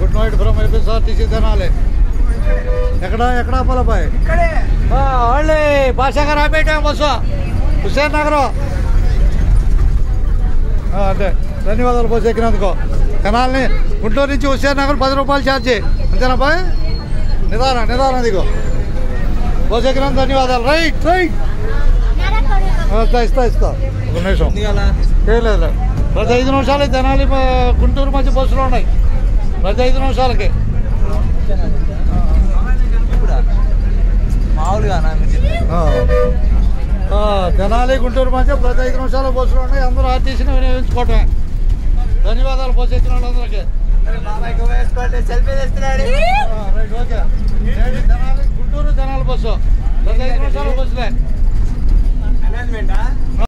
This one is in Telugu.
Good night from APSRTC Tenali. ఎక్కడ ఎక్కడ ఆపాలబ్బాయి వాళ్ళే భాషా గారు ఆపేయటం బస్సు. హుసేన్ నగర్. అంతే. ధన్యవాదాలు బస్సు ఎక్కినందుకు. తెనాలని గుంటూరు నుంచి హుసేన్ నగర్ పది రూపాయలు ఛార్జీ అంతేనా బాయ్? నిదానం నిదానం దిగు. బస్సు ఎక్కినందుకు ధన్యవాదాలు. Right right. ఇస్తా ఇస్తా ఇస్తా. ఒక నిమిషం. ఏం లేదు ప్రతి ఐదు నిమిషాలు తెనాలి గుంటూరు మధ్య బస్సులు ఉన్నాయి. ప్రతి ఐదు నిమిషాలకి తెనాలి గుంటూరు మధ్య ప్రతి ఐదు నిమిషాల బస్సులు ఉన్నాయి. అందరూ ఆర్టీసీని వినియోగించుకోవటమే. ధన్యవాదాలు బస్సు ఎక్కిన వాళ్ళందరికీ. గుంటూరు తెనాలి బస్సు. ప్రతి ఐదు నిమిషాల బస్సులే.